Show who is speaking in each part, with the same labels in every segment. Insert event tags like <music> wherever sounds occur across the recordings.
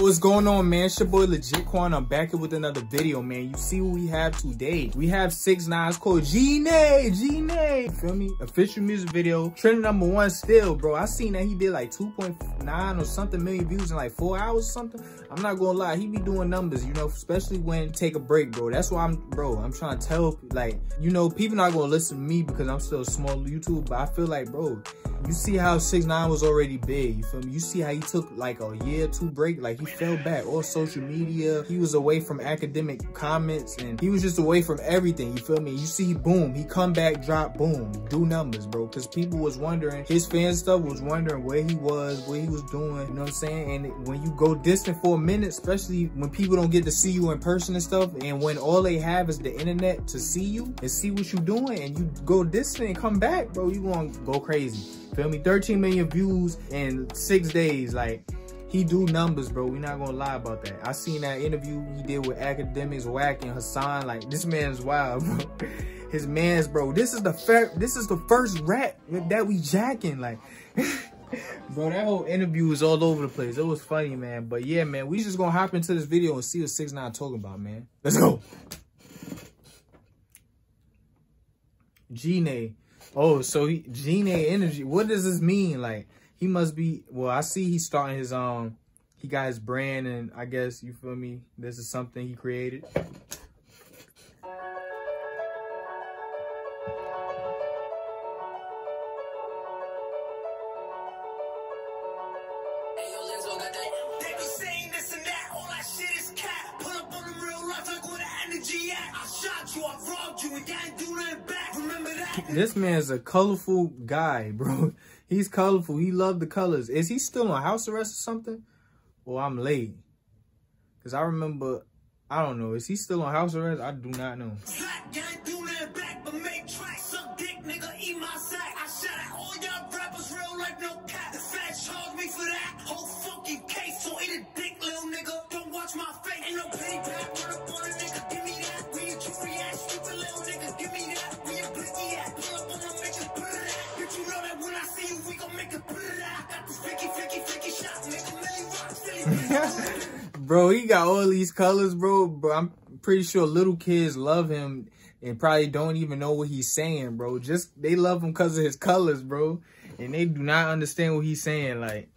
Speaker 1: What's going on, man? It's your boy Legit Quan. I'm back here with another video, man. You see what we have today. We have 6 9 called Gene. Feel me? Official music video. Trending number one still, bro. I seen that he did like 2.9 or something million views in like four hours or something. I'm not gonna lie, he be doing numbers, you know, especially when take a break, bro. That's why I'm, bro, I'm trying to tell, like, you know, people not gonna listen to me because I'm still a small YouTube, but I feel like, bro, you see how 6 9 was already big, you feel me? You see how he took like a year, two break, like he fell back All social media. He was away from academic comments and he was just away from everything. You feel me? You see, boom, he come back, drop, boom, do numbers, bro. Cause people was wondering, his fan stuff was wondering where he was, what he was doing. You know what I'm saying? And when you go distant for a minute, especially when people don't get to see you in person and stuff, and when all they have is the internet to see you and see what you doing, and you go distant and come back, bro, you gonna go crazy. Feel me? 13 million views in six days, like he do numbers, bro. We not gonna lie about that. I seen that interview he did with Akademiks Wack and Hassan. Like this man's wild, <laughs> bro. His man's, bro. This is the fair. This is the first rap that we jacking. Like, <laughs> bro, that whole interview was all over the place. It was funny, man. But yeah, man, we just gonna hop into this video and see what Six Nine talking about, man. Let's go. Gene. Oh, so he Gene energy. What does this mean? Like he must be well i see he's starting his um he got his brand and i guess you feel me this is something he created This man's a colorful guy, <laughs> bro. He's colorful. He loved the colors. Is he still on house arrest or something? Or I'm late. Because I remember, I don't know. Is he still on house arrest? I do not know. Bro, he got all these colors, bro. But I'm pretty sure little kids love him and probably don't even know what he's saying, bro. Just they love him because of his colors, bro. And they do not understand what he's saying, like.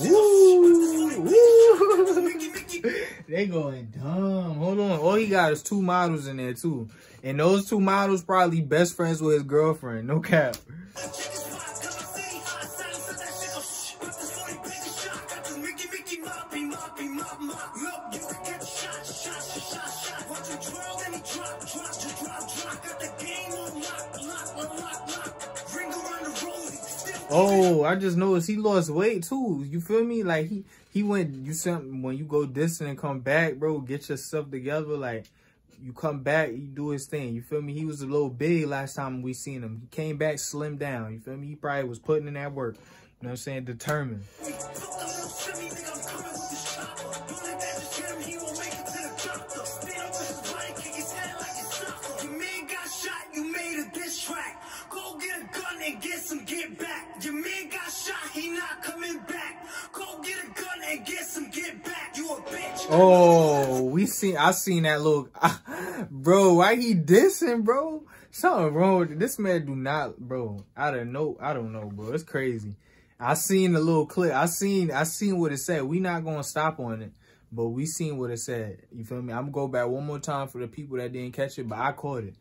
Speaker 1: Woo! <laughs> they going dumb. Hold on. All he got is two models in there too. And those two models probably best friends with his girlfriend. No cap. Oh, I just noticed he lost weight too. You feel me? Like he he went you sent when you go distant and come back, bro, get yourself together. Like you come back, you do his thing. You feel me? He was a little big last time we seen him. He came back slimmed down. You feel me? He probably was putting in that work. You know what I'm saying? Determined. Oh, we seen, I seen that little, <laughs> bro, why he dissing, bro? Something wrong with this man do not, bro. I don't know, I don't know, bro. It's crazy. I seen the little clip. I seen, I seen what it said. We not gonna stop on it, but we seen what it said. You feel me? I'm gonna go back one more time for the people that didn't catch it, but I caught it.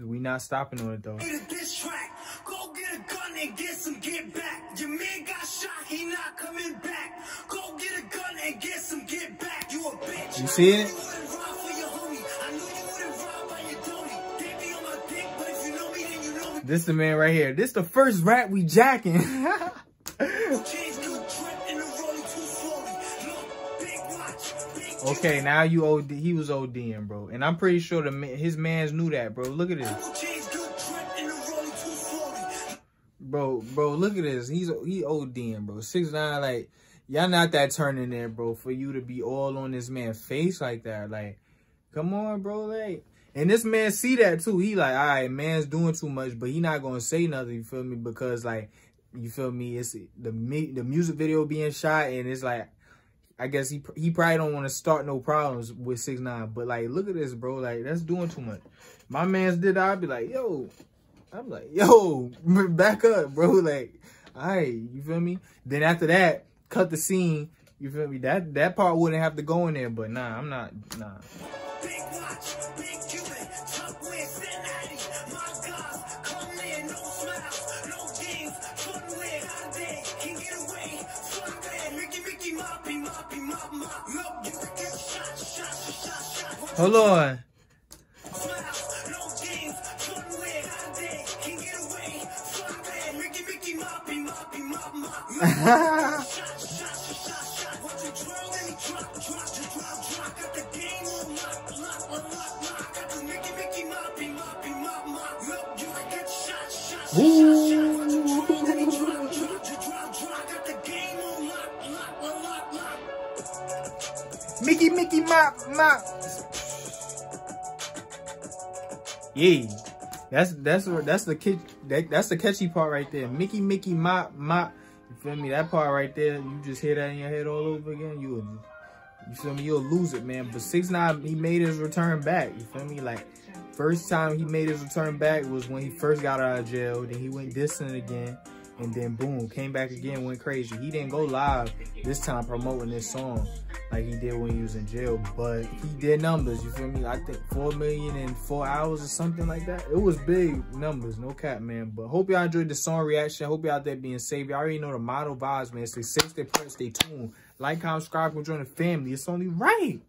Speaker 1: We not stopping on it though. Go get a gun and get some get back. Your man got shot, he not coming back. You see it? This the man right here. This the first rap we jacking. <laughs> Okay, now you OD. He was ODing, bro. And I'm pretty sure the his mans knew that, bro. Look at this. Bro, bro, look at this. He's he ODing, bro. Six nine, like y'all not that turning there, bro. For you to be all on this man's face like that, like, come on, bro. Like, And this man see that too. He like, all right, man's doing too much, but he not gonna say nothing. You feel me? Because like, you feel me? It's the the music video being shot, and it's like, I guess he he probably don't want to start no problems with six nine. But like, look at this, bro. Like that's doing too much. My man's did. I'd be like, yo, I'm like, yo, <laughs> back up, bro. Like, all right, you feel me? Then after that, cut the scene. You feel me? That that part wouldn't have to go in there, but nah, I'm not, nah. Hold on. <laughs> Mickey, Mickey, mop, mop. Yeah, that's that's that's the kid that, that's the catchy part right there. Mickey, Mickey, mop, mop. You feel me? That part right there, you just hear that in your head all over again. You would, you feel me? You'll lose it, man. But six nine, he made his return back. You feel me? Like first time he made his return back was when he first got out of jail. Then he went distant again. And then boom, came back again, went crazy. He didn't go live this time promoting this song like he did when he was in jail, but he did numbers, you feel me? I think 4 million in four hours or something like that. It was big numbers, no cap, man. But hope y'all enjoyed the song reaction. Hope y'all out there being safe. Y'all already know the model vibes, man. Stay safe, stay pressed, stay tuned. Like, comment, subscribe, come join the family. It's only right.